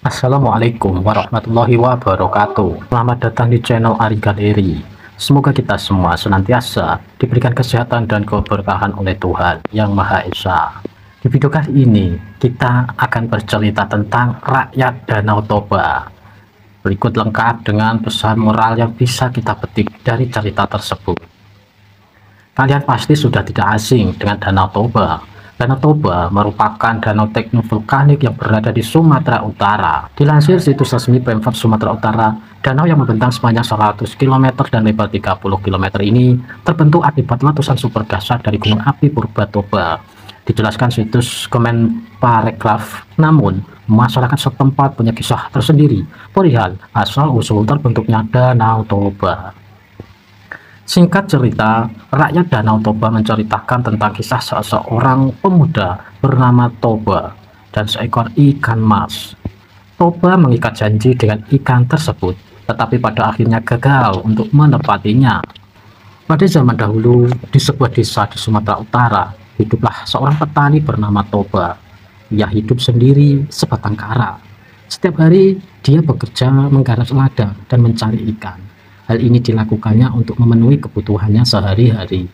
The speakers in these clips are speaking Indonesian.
Assalamualaikum warahmatullahi wabarakatuh. Selamat datang di channel Ari Galeri. Semoga kita semua senantiasa diberikan kesehatan dan keberkahan oleh Tuhan Yang Maha Esa. Di video kali ini kita akan bercerita tentang rakyat Danau Toba. Berikut lengkap dengan pesan moral yang bisa kita petik dari cerita tersebut. Kalian pasti sudah tidak asing dengan Danau Toba Danau Toba merupakan danau teknovulkanik yang berada di Sumatera Utara. Dilansir situs resmi Pemkab Sumatera Utara, danau yang membentang sepanjang 100 km dan lebar 30 km ini terbentuk akibat letusan super dahsyat dari gunung api Purba Toba. Dijelaskan situs Kemenparekraf, namun masyarakat setempat punya kisah tersendiri perihal asal-usul terbentuknya Danau Toba. Singkat cerita, rakyat Danau Toba menceritakan tentang kisah seseorang pemuda bernama Toba dan seekor ikan mas. Toba mengikat janji dengan ikan tersebut, tetapi pada akhirnya gagal untuk menepatinya. Pada zaman dahulu, di sebuah desa di Sumatera Utara, hiduplah seorang petani bernama Toba. Ia hidup sendiri sebatang kara. Setiap hari, dia bekerja menggarap ladang dan mencari ikan. Hal ini dilakukannya untuk memenuhi kebutuhannya sehari-hari.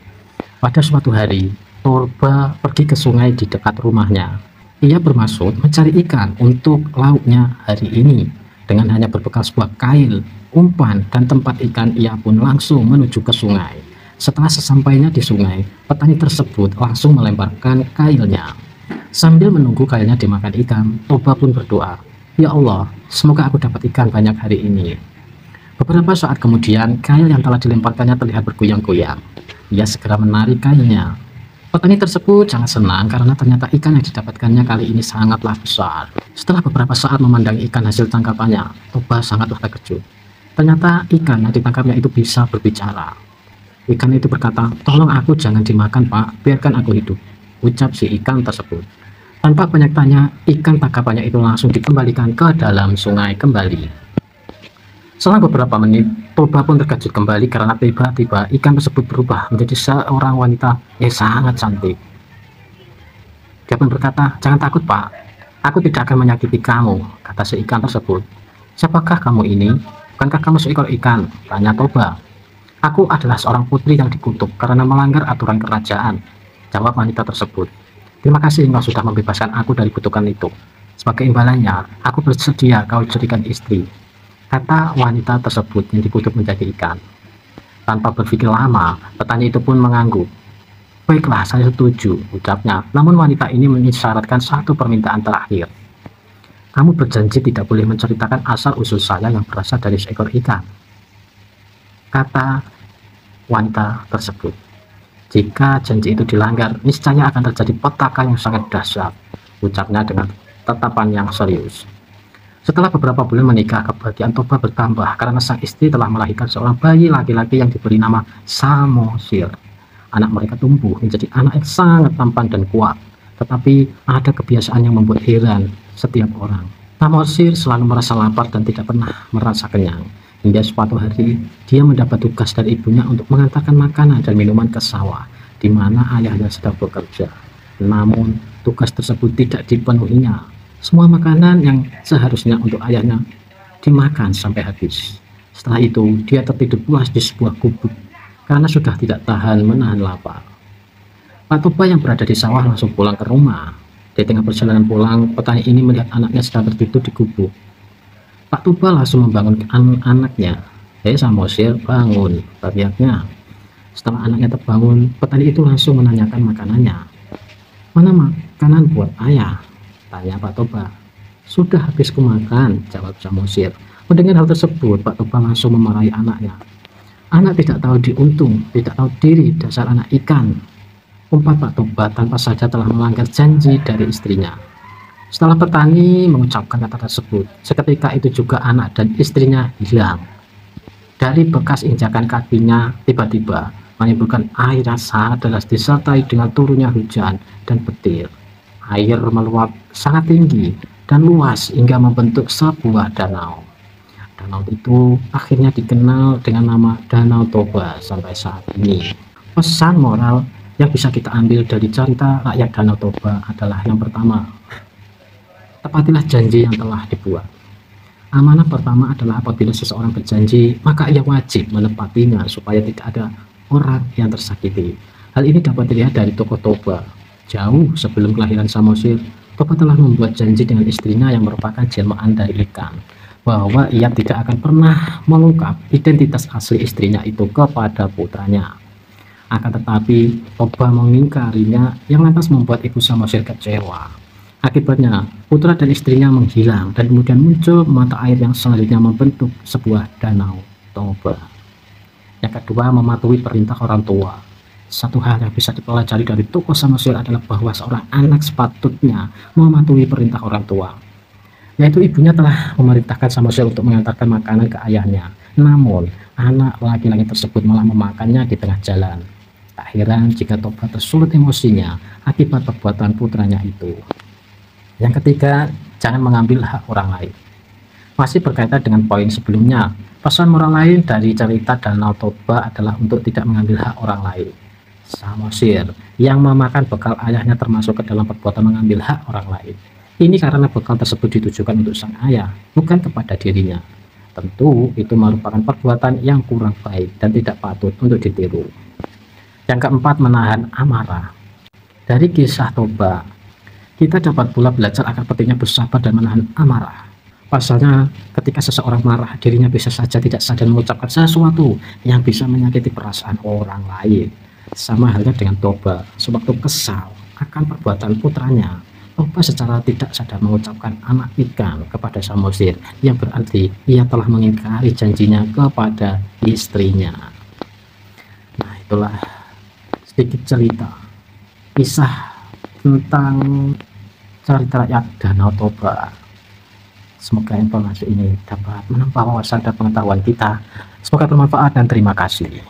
Pada suatu hari, Torba pergi ke sungai di dekat rumahnya. Ia bermaksud mencari ikan untuk lauknya hari ini. Dengan hanya berbekal sebuah kail, umpan, dan tempat ikan, ia pun langsung menuju ke sungai. Setelah sesampainya di sungai, petani tersebut langsung melemparkan kailnya. Sambil menunggu kailnya dimakan ikan, Toba pun berdoa, Ya Allah, semoga aku dapat ikan banyak hari ini. Beberapa saat kemudian, kail yang telah dilemparkannya terlihat bergoyang-goyang. Ia segera menarik kailnya. Petani tersebut sangat senang karena ternyata ikan yang didapatkannya kali ini sangatlah besar. Setelah beberapa saat memandang ikan hasil tangkapannya, Toba sangatlah terkejut. Ternyata ikan yang ditangkapnya itu bisa berbicara. Ikan itu berkata, tolong aku jangan dimakan pak, biarkan aku hidup. Ucap si ikan tersebut. Tanpa banyak tanya, ikan tangkapannya itu langsung dikembalikan ke dalam sungai kembali. Setelah beberapa menit, Toba pun terkejut kembali karena tiba-tiba ikan tersebut berubah menjadi seorang wanita yang sangat cantik. Dia pun berkata, jangan takut pak, aku tidak akan menyakiti kamu, kata si ikan tersebut. Siapakah kamu ini? Bukankah kamu seekor ikan? Tanya Toba. Aku adalah seorang putri yang dikutuk karena melanggar aturan kerajaan, jawab wanita tersebut. Terima kasih engkau sudah membebaskan aku dari kutukan itu. Sebagai imbalannya, aku bersedia kau jadikan istri kata wanita tersebut yang dikutuk menjadi ikan. Tanpa berpikir lama, petani itu pun mengangguk. Baiklah, saya setuju, ucapnya. Namun wanita ini mengisyaratkan satu permintaan terakhir. Kamu berjanji tidak boleh menceritakan asal-usul saya yang berasal dari seekor ikan. Kata wanita tersebut. Jika janji itu dilanggar, niscaya akan terjadi petaka yang sangat dahsyat. Ucapnya dengan tatapan yang serius. Setelah beberapa bulan menikah, kebahagiaan Toba bertambah karena sang istri telah melahirkan seorang bayi laki-laki yang diberi nama Samosir. Anak mereka tumbuh menjadi anak yang sangat tampan dan kuat, tetapi ada kebiasaan yang membuat heran setiap orang. Samosir selalu merasa lapar dan tidak pernah merasa kenyang. Hingga suatu hari, dia mendapat tugas dari ibunya untuk mengantarkan makanan dan minuman ke sawah, di mana ayahnya sedang bekerja. Namun, tugas tersebut tidak dipenuhinya semua makanan yang seharusnya untuk ayahnya dimakan sampai habis. Setelah itu, dia tertidur puas di sebuah gubuk karena sudah tidak tahan menahan lapar. Pak Toba yang berada di sawah langsung pulang ke rumah. Di tengah perjalanan pulang, petani ini melihat anaknya sedang tertidur di gubuk. Pak Toba langsung membangunkan an anaknya. Hei Samosir, bangun, teriaknya. Setelah anaknya terbangun, petani itu langsung menanyakan makanannya. Mana makanan buat ayah? Tanya Pak Toba. Sudah habis kumakan, jawab Samosir. Mendengar hal tersebut, Pak Toba langsung memarahi anaknya. Anak tidak tahu diuntung, tidak tahu diri dasar anak ikan. Umpat Pak Toba tanpa saja telah melanggar janji dari istrinya. Setelah petani mengucapkan kata tersebut, seketika itu juga anak dan istrinya hilang. Dari bekas injakan kakinya, tiba-tiba menimbulkan air yang sangat disertai dengan turunnya hujan dan petir air meluap sangat tinggi dan luas hingga membentuk sebuah danau. Danau itu akhirnya dikenal dengan nama Danau Toba sampai saat ini. Pesan moral yang bisa kita ambil dari cerita rakyat Danau Toba adalah yang pertama, tepatilah janji yang telah dibuat. Amanah pertama adalah apabila seseorang berjanji, maka ia wajib menepatinya supaya tidak ada orang yang tersakiti. Hal ini dapat dilihat dari tokoh Toba. Jauh sebelum kelahiran Samosir, Toba telah membuat janji dengan istrinya yang merupakan jelmaan dari ikan bahwa ia tidak akan pernah mengungkap identitas asli istrinya itu kepada putranya. Akan tetapi, Toba mengingkarinya yang lantas membuat ibu Samosir kecewa. Akibatnya, putra dan istrinya menghilang dan kemudian muncul mata air yang selanjutnya membentuk sebuah danau Toba. Yang kedua, mematuhi perintah orang tua. Satu hal yang bisa dipelajari dari tokoh Samosir adalah bahwa seorang anak sepatutnya mematuhi perintah orang tua yaitu ibunya telah memerintahkan Samosir untuk mengantarkan makanan ke ayahnya. Namun, anak laki-laki tersebut malah memakannya di tengah jalan. Tak heran jika Toba tersulut emosinya akibat perbuatan putranya itu. Yang ketiga, jangan mengambil hak orang lain. Masih berkaitan dengan poin sebelumnya, pesan moral lain dari cerita Danau Toba adalah untuk tidak mengambil hak orang lain. Samosir yang memakan bekal ayahnya termasuk ke dalam perbuatan mengambil hak orang lain. Ini karena bekal tersebut ditujukan untuk sang ayah, bukan kepada dirinya. Tentu itu merupakan perbuatan yang kurang baik dan tidak patut untuk ditiru. Yang keempat, menahan amarah. Dari kisah Toba, kita dapat pula belajar akan pentingnya bersabar dan menahan amarah. Pasalnya, ketika seseorang marah, dirinya bisa saja tidak sadar mengucapkan sesuatu yang bisa menyakiti perasaan orang lain. Sama halnya dengan Toba, sewaktu kesal akan perbuatan putranya, Toba secara tidak sadar mengucapkan anak ikan kepada Samosir yang berarti ia telah mengingkari janjinya kepada istrinya. Nah itulah sedikit cerita kisah tentang cerita rakyat Danau Toba. Semoga informasi ini dapat menambah wawasan dan pengetahuan kita. Semoga bermanfaat dan terima kasih